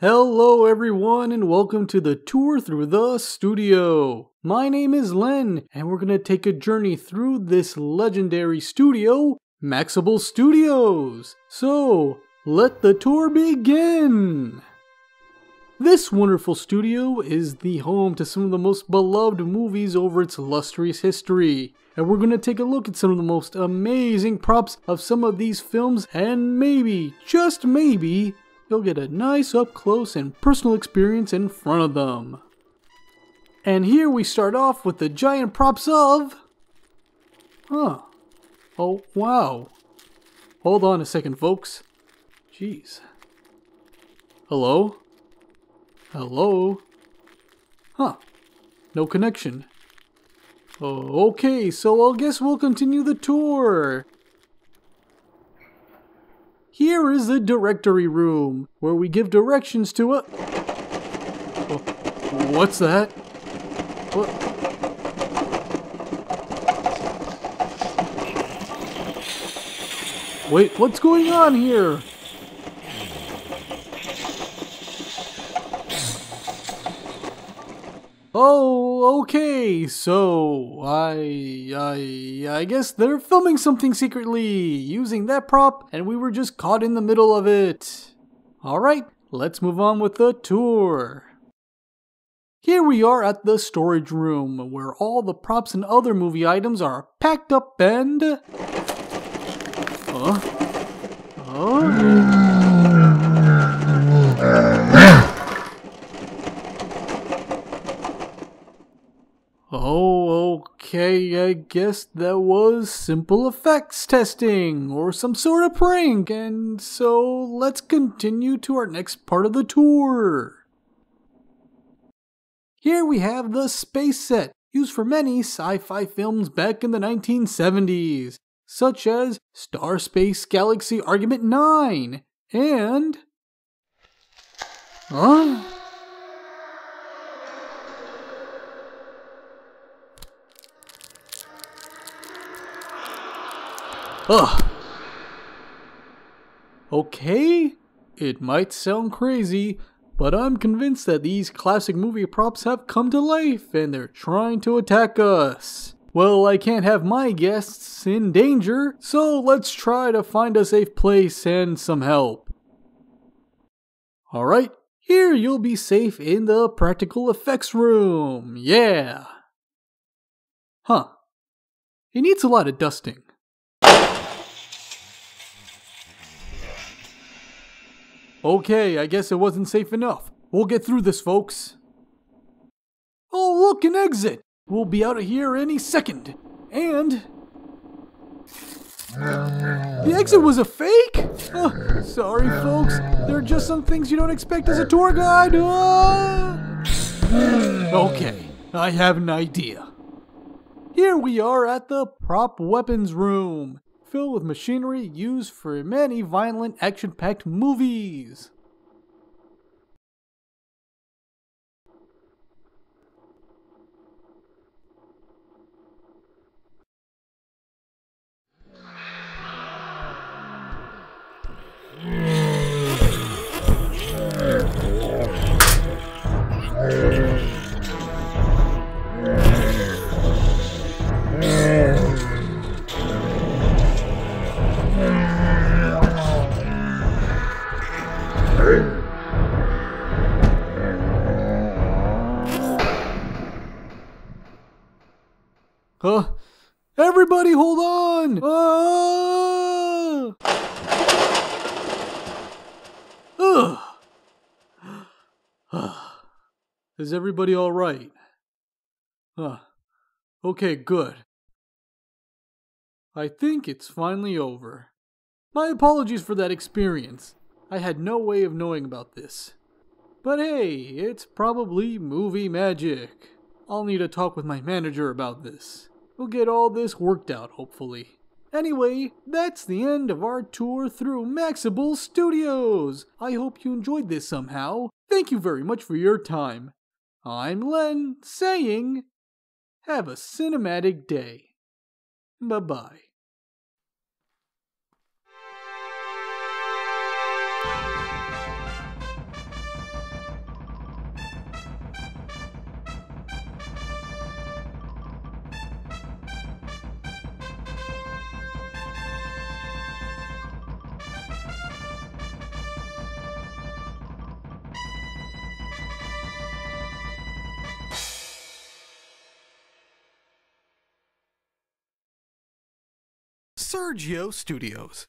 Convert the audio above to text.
Hello, everyone, and welcome to the tour through the studio. My name is Len, and we're going to take a journey through this legendary studio, Maxable Studios. So, let the tour begin. This wonderful studio is the home to some of the most beloved movies over its illustrious history. And we're going to take a look at some of the most amazing props of some of these films, and maybe, just maybe, you'll get a nice up close and personal experience in front of them. And here we start off with the giant props of. Huh. Oh, wow. Hold on a second, folks. Jeez. Hello? Hello? Huh. No connection. Okay, so I guess we'll continue the tour. Here is the directory room, where we give directions to a... What's that? What? Wait, what's going on here? Oh, okay. So I, I, I guess they're filming something secretly using that prop, and we were just caught in the middle of it. All right, let's move on with the tour. Here we are at the storage room, where all the props and other movie items are packed up and. Huh? Huh? Oh, okay, I guess that was simple effects testing or some sort of prank, and so let's continue to our next part of the tour. Here we have the space set, used for many sci fi films back in the 1970s, such as Star Space Galaxy Argument 9 and. Huh? Ugh. Okay, it might sound crazy, but I'm convinced that these classic movie props have come to life and they're trying to attack us. Well, I can't have my guests in danger, so let's try to find a safe place and some help. Alright, here you'll be safe in the practical effects room. Yeah. Huh. It needs a lot of dusting. Okay, I guess it wasn't safe enough. We'll get through this, folks. Oh, look, an exit! We'll be out of here any second. And. The exit was a fake? Oh, sorry, folks. There are just some things you don't expect as a tour guide. Okay, I have an idea. Here we are at the prop weapons room filled with machinery used for many violent, action packed movies. Huh? Everybody hold on! Ah! Ugh. Is everybody all right? Huh. Okay, good. I think it's finally over. My apologies for that experience. I had no way of knowing about this. But hey, it's probably movie magic. I'll need to talk with my manager about this. We'll get all this worked out, hopefully. Anyway, that's the end of our tour through Maxable Studios. I hope you enjoyed this somehow. Thank you very much for your time. I'm Len, saying, have a cinematic day. Bye bye. Sergio Studios.